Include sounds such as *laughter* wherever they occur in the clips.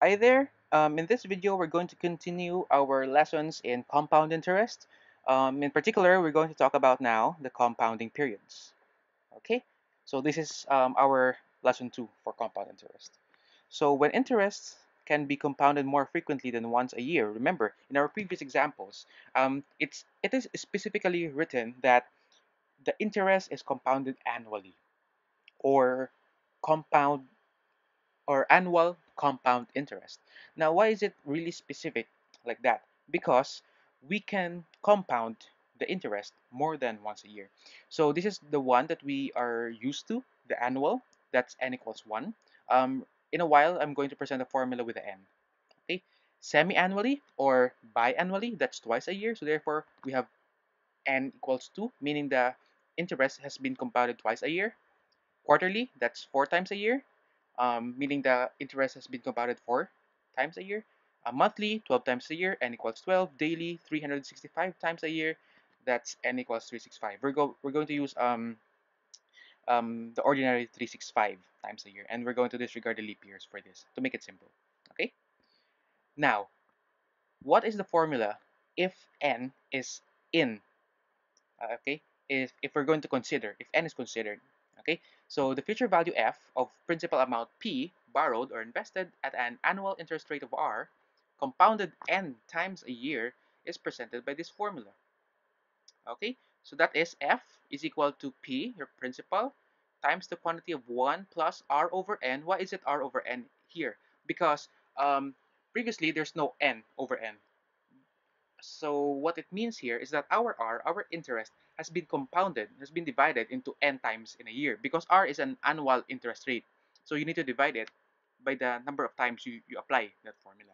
Hi there. Um, in this video, we're going to continue our lessons in compound interest. Um, in particular, we're going to talk about now the compounding periods. Okay, so this is um, our lesson two for compound interest. So when interest can be compounded more frequently than once a year, remember in our previous examples, um, it's it is specifically written that the interest is compounded annually or compound or annual compound interest. Now, why is it really specific like that? Because we can compound the interest more than once a year. So this is the one that we are used to, the annual, that's n equals 1. Um, in a while, I'm going to present a formula with the n. Okay, semi-annually or biannually, that's twice a year. So therefore, we have n equals 2, meaning the interest has been compounded twice a year. Quarterly, that's four times a year um, meaning the interest has been compounded four times a year. Uh, monthly, 12 times a year, n equals 12. Daily, 365 times a year, that's n equals 365. We're, go we're going to use um, um, the ordinary 365 times a year, and we're going to disregard the leap years for this to make it simple. Okay. Now, what is the formula if n is in? Uh, okay, if if we're going to consider if n is considered, Okay, so the future value f of principal amount p borrowed or invested at an annual interest rate of r compounded n times a year is presented by this formula. Okay, so that is f is equal to p, your principal, times the quantity of 1 plus r over n. Why is it r over n here? Because um, previously there's no n over n. So what it means here is that our r, our interest, has been compounded, has been divided into n times in a year because r is an annual interest rate. So you need to divide it by the number of times you, you apply that formula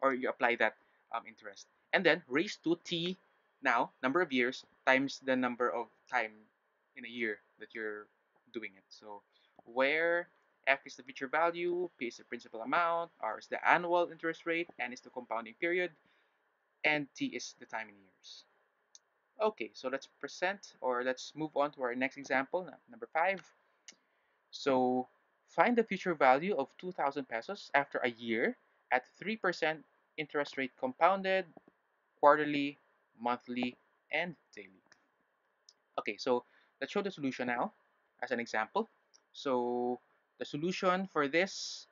or you apply that um, interest. And then raised to t now, number of years times the number of time in a year that you're doing it. So where f is the future value, p is the principal amount, r is the annual interest rate, n is the compounding period, and t is the time in years. Okay, so let's present or let's move on to our next example, number five. So find the future value of 2,000 pesos after a year at 3% interest rate compounded, quarterly, monthly, and daily. Okay, so let's show the solution now as an example. So the solution for this,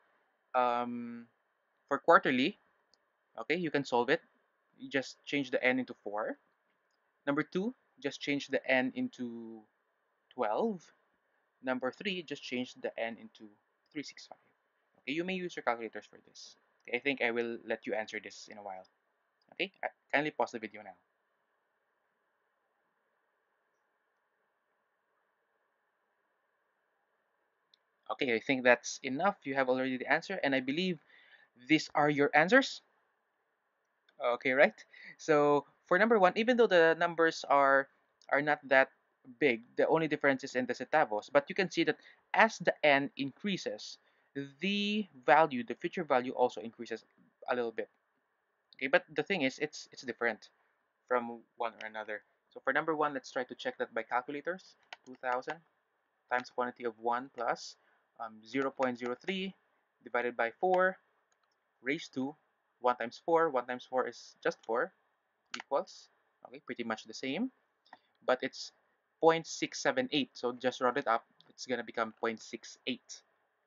um, for quarterly, okay, you can solve it. You just change the n into 4 Number two, just change the n into 12. Number three, just change the n into 365. Okay, you may use your calculators for this. Okay, I think I will let you answer this in a while. Okay, I kindly pause the video now. Okay, I think that's enough. You have already the answer, and I believe these are your answers. Okay, right? So for number one, even though the numbers are are not that big, the only difference is in the centavos, but you can see that as the n increases, the value, the future value also increases a little bit. Okay, but the thing is, it's it's different from one or another. So for number one, let's try to check that by calculators. 2000 times quantity of 1 plus um, 0.03 divided by 4 raised to 1 times 4. 1 times 4 is just 4 equals, okay, pretty much the same. But it's 0.678. So just round it up, it's going to become 0.68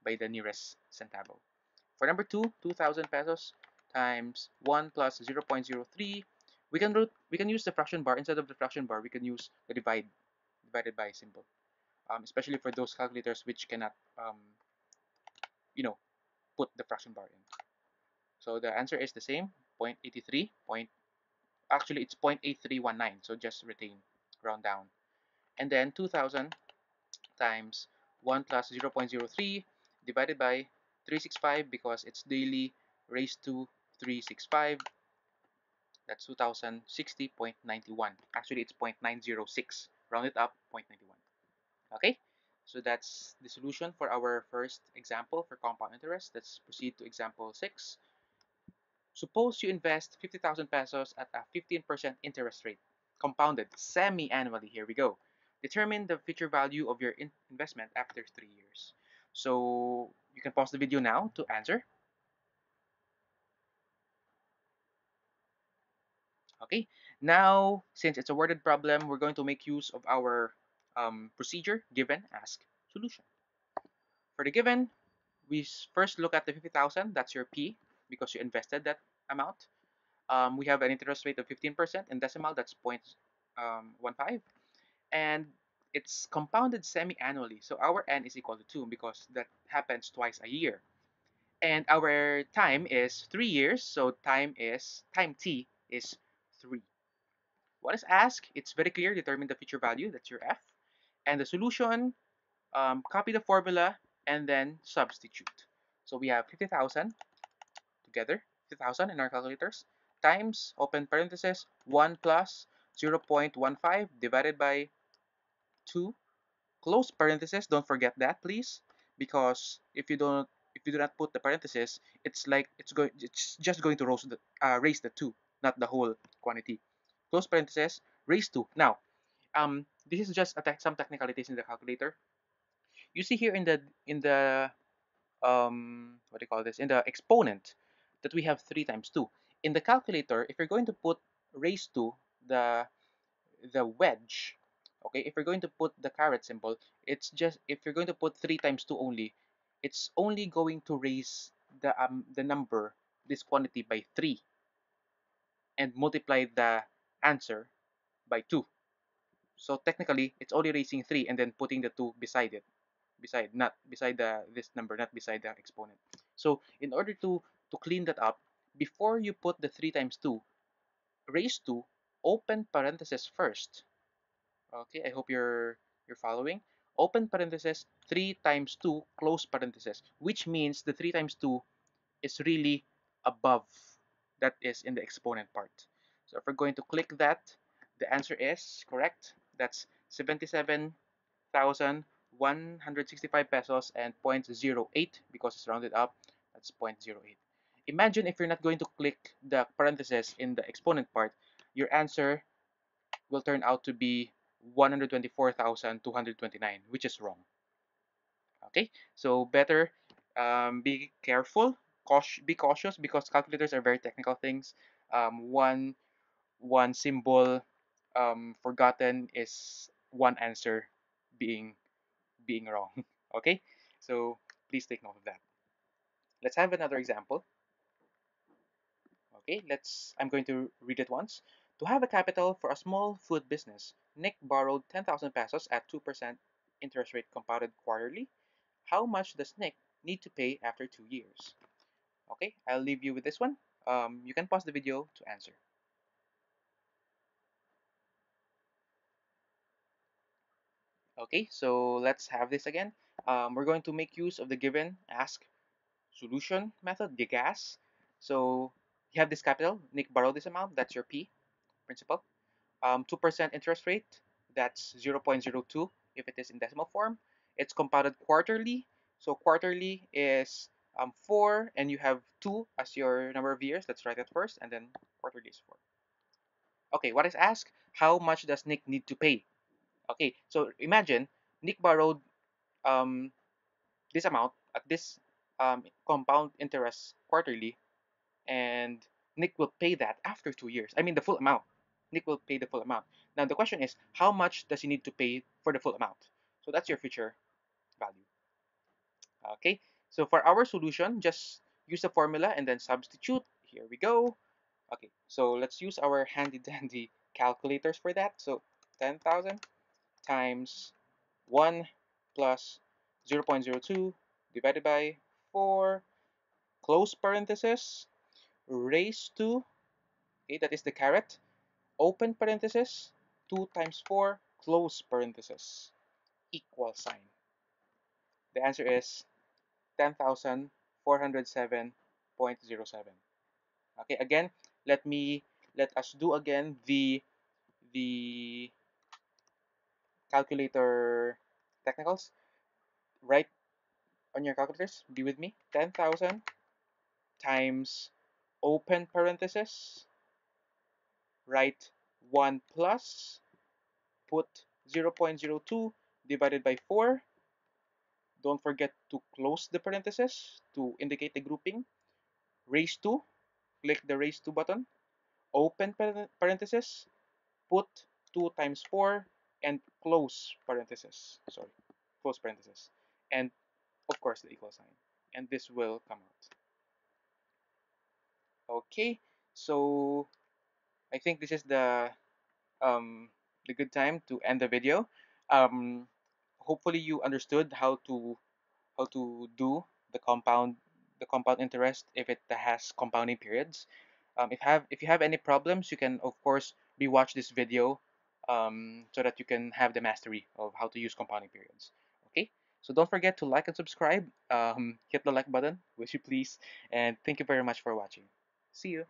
by the nearest centavo. For number 2, 2,000 pesos times 1 plus 0.03. We can root, we can use the fraction bar. Instead of the fraction bar, we can use the divide divided by symbol. Um, especially for those calculators which cannot, um, you know, put the fraction bar in. So the answer is the same, 0.83, point, actually it's 0.8319, so just retain, round down. And then 2000 times 1 plus 0.03 divided by 365 because it's daily raised to 365. That's 2060.91. Actually, it's 0.906. Round it up, 0.91. Okay, so that's the solution for our first example for compound interest. Let's proceed to example 6. Suppose you invest 50,000 pesos at a 15% interest rate, compounded semi-annually. Here we go. Determine the future value of your in investment after three years. So you can pause the video now to answer. Okay, now since it's a worded problem, we're going to make use of our um, procedure given ask solution. For the given, we first look at the 50,000, that's your P because you invested that amount. Um, we have an interest rate of 15% in decimal, that's 0.15. And it's compounded semi-annually, so our N is equal to 2 because that happens twice a year. And our time is 3 years, so time is time T is 3. What is asked? It's very clear, determine the future value, that's your F. And the solution, um, copy the formula and then substitute. So we have 50,000 together, 50,000 in our calculators, times, open parenthesis, 1 plus 0.15 divided by 2, close parenthesis, don't forget that please, because if you don't if you do not put the parenthesis, it's like it's going it's just going to raise the, uh, raise the 2, not the whole quantity. Close parenthesis, raise 2. Now, um, this is just te some technicalities in the calculator. You see here in the in the um, what do you call this in the exponent that we have 3 times 2. In the calculator, if you're going to put raise to the the wedge, okay, if you're going to put the caret symbol, it's just if you're going to put 3 times 2 only, it's only going to raise the um, the number this quantity by 3 and multiply the answer by 2. So technically, it's only raising 3 and then putting the 2 beside it. Beside, not beside the this number, not beside the exponent. So in order to, to clean that up, before you put the 3 times 2, raise 2, open parenthesis first. Okay, I hope you're you're following. Open parenthesis, 3 times 2, close parenthesis, which means the 3 times 2 is really above that is in the exponent part. So if we're going to click that, the answer is correct. That's 77,165 pesos and 0.08 because it's rounded up. That's 0.08. Imagine if you're not going to click the parentheses in the exponent part, your answer will turn out to be 124,229, which is wrong. Okay, so better um, be careful, cautious, be cautious because calculators are very technical things. Um, one one symbol um, forgotten is one answer being being wrong. *laughs* okay, so please take note of that. Let's have another example. Okay, let's. I'm going to read it once. To have a capital for a small food business, Nick borrowed 10,000 pesos at 2% interest rate compounded quarterly. How much does Nick need to pay after two years? Okay, I'll leave you with this one. Um, you can pause the video to answer. Okay, so let's have this again. Um, we're going to make use of the given ask solution method, the gas. So you have this capital, Nick borrowed this amount, that's your P, principal. 2% um, interest rate, that's 0.02 if it is in decimal form. It's compounded quarterly, so quarterly is um, 4 and you have 2 as your number of years, let's write that first, and then quarterly is 4. Okay, what is asked? How much does Nick need to pay? Okay, so imagine Nick borrowed um, this amount at this um, compound interest quarterly, and Nick will pay that after two years. I mean, the full amount. Nick will pay the full amount. Now, the question is, how much does he need to pay for the full amount? So that's your future value. Okay, so for our solution, just use the formula and then substitute. Here we go. Okay, so let's use our *laughs* handy dandy calculators for that. So 10,000 times 1 plus 0.02 divided by 4 close parenthesis raised to okay that is the caret open parenthesis 2 times 4 close parenthesis equal sign. The answer is 10,407.07 okay again let me let us do again the the calculator technicals, write on your calculators, be with me, 10,000 times open parenthesis, write 1 plus, put 0.02 divided by 4. Don't forget to close the parenthesis to indicate the grouping. Raise 2, click the raise 2 button. open parenthesis, put 2 times 4, and close parenthesis. Sorry, close parenthesis. And of course the equal sign. And this will come out. Okay, so I think this is the um, the good time to end the video. Um, hopefully you understood how to how to do the compound the compound interest if it has compounding periods. Um, if have if you have any problems, you can of course rewatch this video um, so that you can have the mastery of how to use compounding periods. Okay, so don't forget to like and subscribe. Um, hit the like button, *laughs* wish you please, and thank you very much for watching. See you.